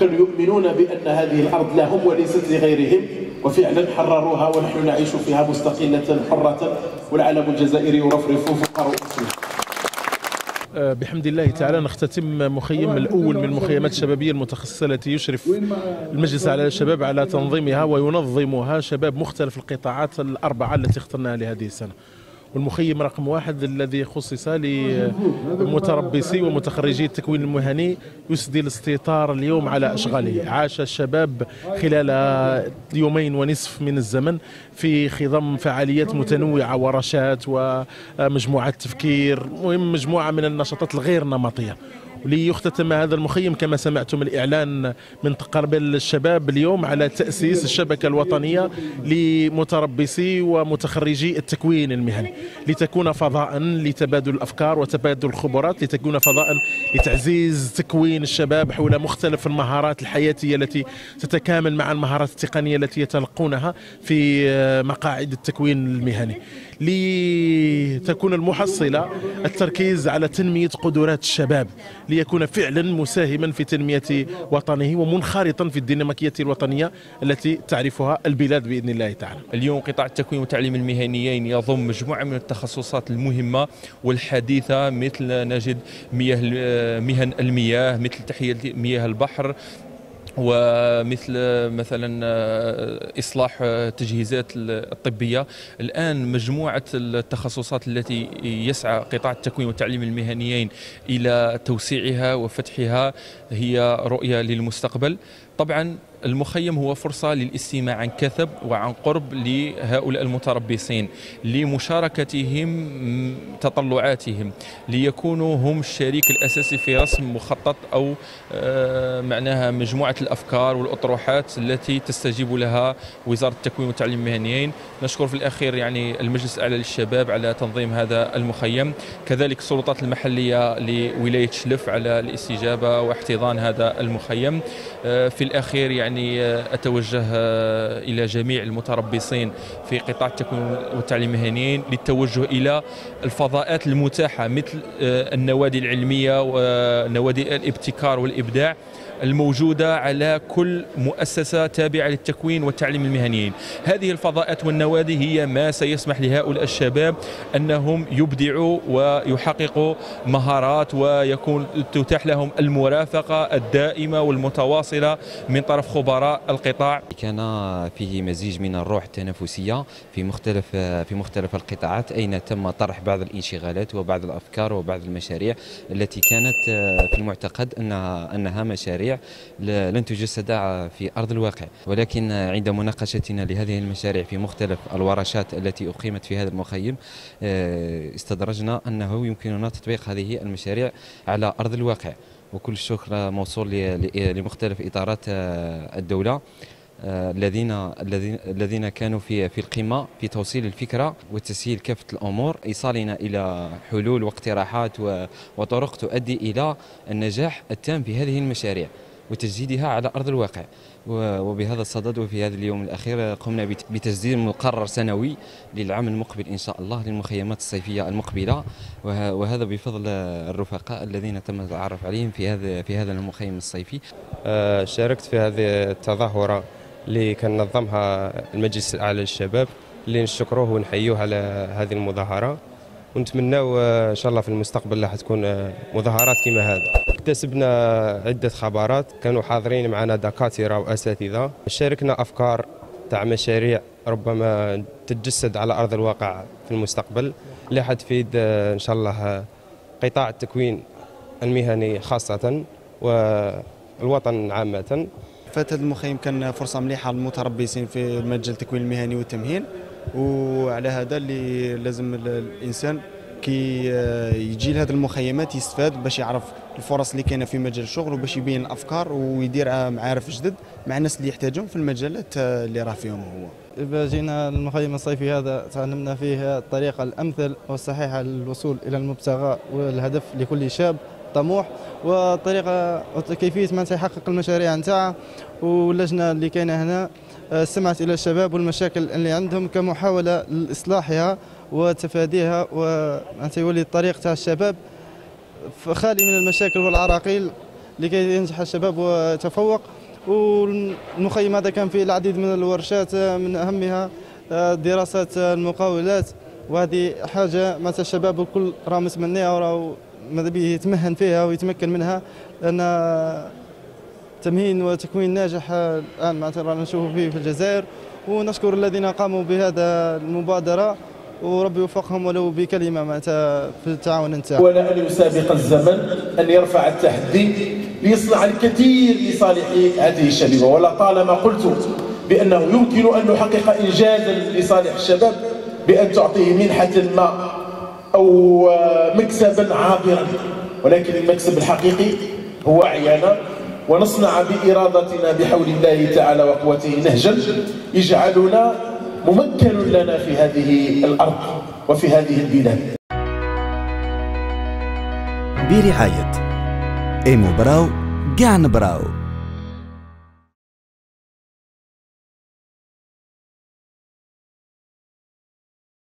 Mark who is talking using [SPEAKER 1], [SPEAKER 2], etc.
[SPEAKER 1] وكانوا يؤمنون بأن هذه الأرض لهم وليست لغيرهم وفعلا حرروها ونحن نعيش فيها مستقلة حرة والعلم الجزائري يرفرف فوق رؤوسنا
[SPEAKER 2] بحمد الله تعالى نختتم مخيم الأول من المخيمات الشبابية المتخصصة التي يشرف المجلس على الشباب على تنظيمها وينظمها شباب مختلف القطاعات الأربعة التي اخترناها لهذه السنة. والمخيم رقم واحد الذي خصص لمتربصي ومتخرجي التكوين المهني يسدي الاستيطار اليوم على أشغاله. عاش الشباب خلال يومين ونصف من الزمن في خضم فعاليات متنوعة ورشات ومجموعات تفكير مهم مجموعة من النشاطات الغير نمطية. ليختتم هذا المخيم كما سمعتم الإعلان من قبل الشباب اليوم على تأسيس الشبكة الوطنية لمتربصي ومتخرجي التكوين المهني. لتكون فضاء لتبادل الأفكار وتبادل الخبرات لتكون فضاء لتعزيز تكوين الشباب حول مختلف المهارات الحياتية التي تتكامل مع المهارات التقنية التي يتلقونها في مقاعد التكوين المهني. لتكون المحصلة التركيز على تنمية قدرات الشباب ليكون فعلا مساهما في تنمية وطنه ومنخرطا في الديناميكية الوطنية التي تعرفها البلاد بإذن الله تعالى.
[SPEAKER 3] اليوم قطاع التكوين والتعليم المهنيين يضم مجموعة من التخصصات المهمة والحديثة مثل نجد مياه مهن المياه مثل تحية مياه البحر ومثل مثلا إصلاح التجهيزات الطبية. الآن مجموعة التخصصات التي يسعى قطاع التكوين والتعليم المهنيين إلى توسيعها وفتحها هي رؤية للمستقبل. طبعا المخيم هو فرصة للاستماع عن كثب وعن قرب لهؤلاء المتربصين لمشاركتهم تطلعاتهم ليكونوا هم الشريك الأساسي في رسم مخطط أو معناها مجموعة الأفكار والأطروحات التي تستجيب لها وزارة التكوين والتعليم المهنيين. نشكر في الأخير يعني المجلس الأعلى للشباب على تنظيم هذا المخيم. كذلك السلطات المحلية لولاية شلف على الاستجابة واحتضان هذا المخيم. في الأخير يعني يعني أتوجه إلى جميع المتربصين في قطاع التكوين والتعليم المهنيين للتوجه إلى الفضاءات المتاحة مثل النوادي العلمية ونوادي الابتكار والإبداع. الموجودة على كل مؤسسة تابعة للتكوين والتعليم المهنيين. هذه الفضاءات والنوادي هي ما سيسمح لهؤلاء الشباب أنهم يبدعوا ويحققوا مهارات ويكون تتاح لهم المرافقة الدائمة والمتواصلة من طرف خبراء القطاع.
[SPEAKER 4] كان فيه مزيج من الروح التنافسية في مختلف في مختلف القطاعات أين تم طرح بعض الانشغالات وبعض الأفكار وبعض المشاريع التي كانت في المعتقد أنها أنها مشاريع لن تجسد في أرض الواقع. ولكن عند مناقشتنا لهذه المشاريع في مختلف الورشات التي أقيمت في هذا المخيم استدرجنا أنه يمكننا تطبيق هذه المشاريع على أرض الواقع. وكل الشكر موصول لمختلف إطارات الدولة. الذين الذين كانوا في في القمة في توصيل الفكرة وتسهيل كافة الأمور إيصالنا إلى حلول واقتراحات وطرق تؤدي إلى النجاح التام في هذه المشاريع وتجديدها على أرض الواقع. وبهذا الصدد وفي هذا اليوم الأخير قمنا بتجديد مقرر سنوي للعام المقبل إن شاء الله للمخيمات الصيفية المقبلة. وهذا بفضل الرفقاء الذين تم التعرف عليهم في هذا في هذا المخيم الصيفي.
[SPEAKER 5] شاركت في هذه التظاهرة اللي كان نظمها المجلس الأعلى للشباب اللي نشكروه ونحيوه على هذه المظاهرة. ونتمناو إن شاء الله في المستقبل راح تكون مظاهرات كما هذا اكتسبنا عدة خبرات كانوا حاضرين معنا دكاترة وأساتذة. شاركنا أفكار تاع مشاريع ربما تتجسد على أرض الواقع في المستقبل. اللي حتفيد إن شاء الله قطاع التكوين المهني خاصة والوطن عامة.
[SPEAKER 6] فهذا المخيم كان فرصة مليحة للمتربصين في مجال التكوين المهني والتمهين وعلى هذا اللي لازم الإنسان كي يجي لهذه المخيمات يستفاد باش يعرف الفرص اللي كاينة في مجال الشغل وباش يبين الأفكار ويدير معارف جدد مع الناس اللي يحتاجهم في المجالات اللي راه فيهم هو.
[SPEAKER 7] جينا المخيم الصيفي هذا تعلمنا فيه الطريقة الأمثل والصحيحة للوصول إلى المبتغى والهدف لكل شاب. طموح وطريقة كيفية من سيحقق المشاريع نتاعه واللجنة اللي كاينة هنا استمعت إلى الشباب والمشاكل اللي عندهم كمحاولة لإصلاحها وتفاديها وأن يولي الطريق تاع الشباب خالي من المشاكل والعراقيل لكي ينجح الشباب ويتفوق والمخيم هذا كان فيه العديد من الورشات من أهمها دراسات المقاولات. وهذه حاجة مثلا الشباب الكل راه متمنيها وراه ماذا به يتمهن فيها ويتمكن منها لأن تمهين وتكوين ناجح الآن معناتها رانا نشوفوا فيه في الجزائر ونشكر الذين قاموا بهذا المبادرة وربي يوفقهم ولو بكلمة معناتها في التعاون نتاعهم.
[SPEAKER 2] ولا أن يسابق الزمن أن يرفع التحدي ليصنع الكثير لصالح هذه الشبيبة ولا طالما قلت بأنه يمكن أن نحقق انجازا لصالح الشباب بأن تعطيه منحة ما أو مكسبا عابرا. ولكن المكسب الحقيقي هو عيانا ونصنع بإرادتنا بحول الله تعالى وقوته نهجا يجعلنا ممكن لنا في هذه الأرض وفي هذه البلاد.
[SPEAKER 8] برعاية. إيمو براو قاع براو.